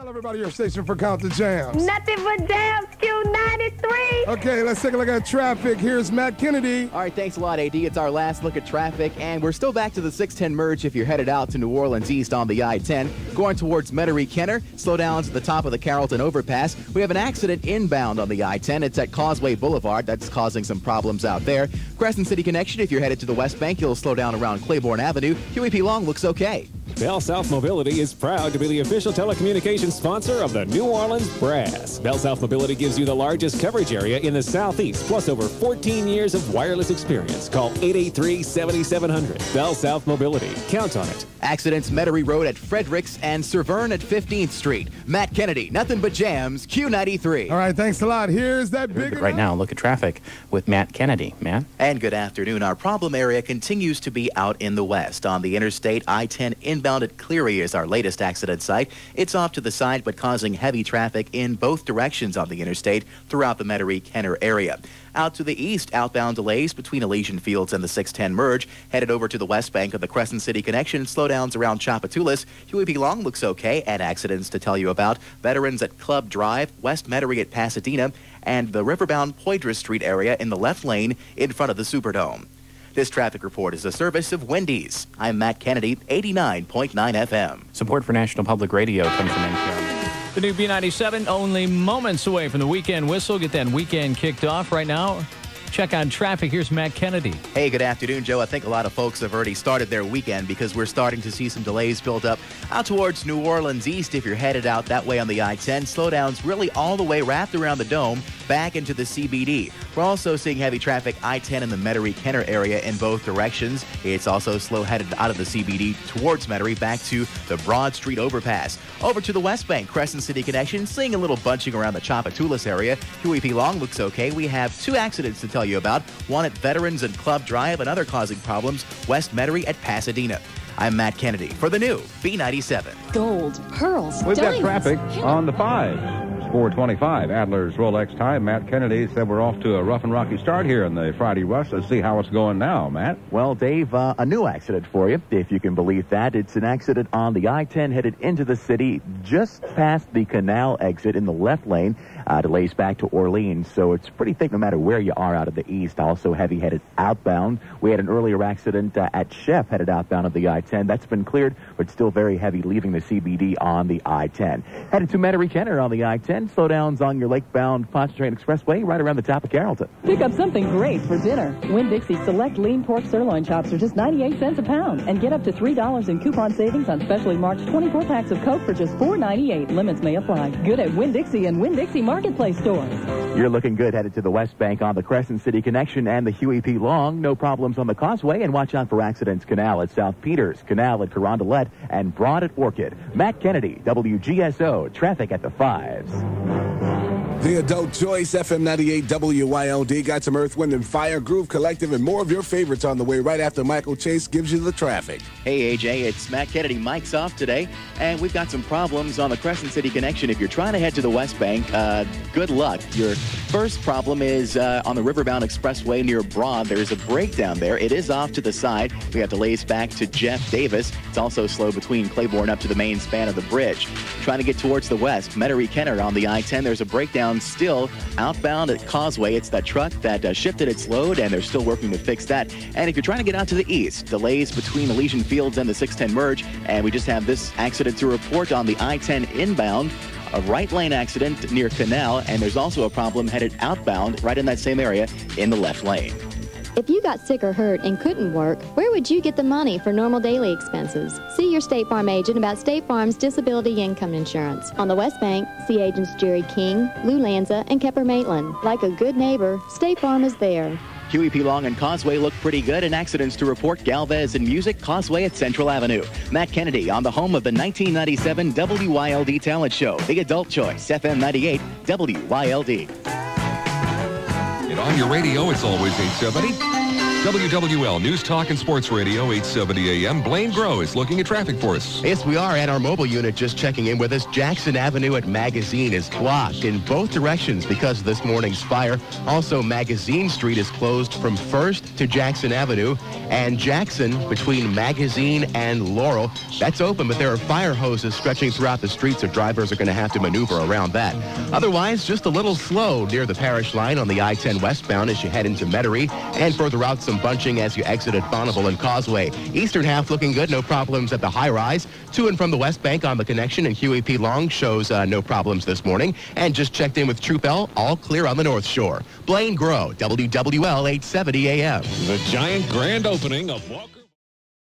Tell everybody your station for Count the Jams. Nothing but jams, Q93. Okay, let's take a look at traffic. Here's Matt Kennedy. All right, thanks a lot, AD. It's our last look at traffic, and we're still back to the 610 merge if you're headed out to New Orleans East on the I-10. Going towards Metairie Kenner, slow downs at the top of the Carrollton overpass. We have an accident inbound on the I-10. It's at Causeway Boulevard. That's causing some problems out there. Crescent City Connection, if you're headed to the West Bank, you'll slow down around Claiborne Avenue. Huey P. Long looks okay. Bell South Mobility is proud to be the official telecommunications sponsor of the New Orleans Brass. Bell South Mobility gives you the largest coverage area in the Southeast, plus over 14 years of wireless experience. Call 883-7700. Bell South Mobility. Count on it. Accidents Metairie Road at Fredericks and Severn at 15th Street. Matt Kennedy, nothing but jams, Q93. All right, thanks a lot. Here's that big. Right now, look at traffic with Matt Kennedy. Matt? And good afternoon. Our problem area continues to be out in the west. On the interstate, I-10 inbound at Cleary is our latest accident site. It's off to the side, but causing heavy traffic in both directions on the interstate throughout the Metairie Kenner area. Out to the east, outbound delays between Elysian Fields and the 610 merge. Headed over to the west bank of the Crescent City connection, slowdowns around Tchoupitoulas. Huey P. Long looks okay, and accidents to tell you about. Veterans at Club Drive, West Metairie at Pasadena, and the riverbound Poydras Street area in the left lane in front of the Superdome. This traffic report is a service of Wendy's. I'm Matt Kennedy, 89.9 FM. Support for National Public Radio comes from NPR. The new B97, only moments away from the weekend whistle. Get that weekend kicked off right now. Check on traffic. Here's Matt Kennedy. Hey, good afternoon, Joe. I think a lot of folks have already started their weekend because we're starting to see some delays build up out towards New Orleans East if you're headed out that way on the I 10. Slowdowns really all the way wrapped around the dome back into the CBD. We're also seeing heavy traffic I 10 in the Metairie Kenner area in both directions. It's also slow headed out of the CBD towards Metairie back to the Broad Street overpass. Over to the West Bank Crescent City connection, seeing a little bunching around the Tchoupitoulas area. Huey P. Long looks okay. We have two accidents to tell you about one at Veterans and Club Drive, another causing problems, West Metairie at Pasadena. I'm Matt Kennedy for the new B97. Gold, pearls, We've got traffic on the 5. It's 425. Adler's Rolex time. Matt Kennedy said we're off to a rough and rocky start here in the Friday rush. Let's see how it's going now, Matt. Well, Dave, uh, a new accident for you, if you can believe that. It's an accident on the I-10 headed into the city, just past the canal exit in the left lane. Uh, delays back to Orleans, so it's pretty thick no matter where you are out of the east. Also heavy headed outbound. We had an earlier accident uh, at Chef headed outbound of the I-10. That's been cleared, but still very heavy leaving the CBD on the I-10. Headed to Metairie Kenner on the I-10. Slowdowns on your lakebound Pontchartrain Expressway right around the top of Carrollton. Pick up something great for dinner. Winn-Dixie Select Lean Pork Sirloin Chops are just 98 cents a pound. And get up to $3 in coupon savings on specially marked 24 packs of Coke for just $4.98. Limits may apply. Good at Winn-Dixie and Winn-Dixie Marketplace stores. You're looking good headed to the West Bank on the Crescent City Connection and the Huey P. Long. No problems on the Causeway, and watch out for accidents. Canal at South Peters, Canal at Carondelet, and Broad at Orchid. Matt Kennedy, WGSO, traffic at the fives. The Adult Choice, FM 98 WYLD, got some Earth, Wind, and Fire, Groove Collective, and more of your favorites on the way right after Michael Chase gives you the traffic. Hey, AJ, it's Matt Kennedy. Mike's off today, and we've got some problems on the Crescent City Connection. If you're trying to head to the West Bank, uh, good luck. Your first problem is uh, on the Riverbound Expressway near Broad. There's a breakdown there. It is off to the side. We have delays back to Jeff Davis. It's also slow between Claiborne up to the main span of the bridge. Trying to get towards the west, Metairie Kenner on the I-10. There's a breakdown still outbound at Causeway. It's that truck that uh, shifted its load, and they're still working to fix that. And if you're trying to get out to the east, delays between Elysian Fields and the 610 merge. And we just have this accident to report on the I-10 inbound. A right lane accident near Canal, and there's also a problem headed outbound right in that same area in the left lane. If you got sick or hurt and couldn't work, where would you get the money for normal daily expenses? See your State Farm agent about State Farm's disability income insurance. On the West Bank, see agents Jerry King, Lou Lanza, and Kepper Maitland. Like a good neighbor, State Farm is there. Huey P. Long and Causeway look pretty good, and accidents to report Galvez and Music, Causeway at Central Avenue. Matt Kennedy on the home of the 1997 WYLD Talent Show, The Adult Choice, FM 98, WYLD. On your radio, it's always 870. WWL News Talk and Sports Radio, 870 AM. Blaine Grow is looking at traffic for us. Yes, we are, at our mobile unit just checking in with us. Jackson Avenue at Magazine is blocked in both directions because of this morning's fire. Also, Magazine Street is closed from 1st to Jackson Avenue, and Jackson between Magazine and Laurel, that's open, but there are fire hoses stretching throughout the street, so drivers are going to have to maneuver around that. Otherwise, just a little slow near the parish line on the I-10 westbound as you head into Metairie, and further out some bunching as you exited Bonnabel and Causeway. Eastern half looking good, no problems at the high rise. To and from the West Bank on the connection and Huey P. Long shows uh, no problems this morning. And just checked in with Troop L, all clear on the North Shore. Blaine Grow, WWL 870 AM. The giant grand opening of Walker.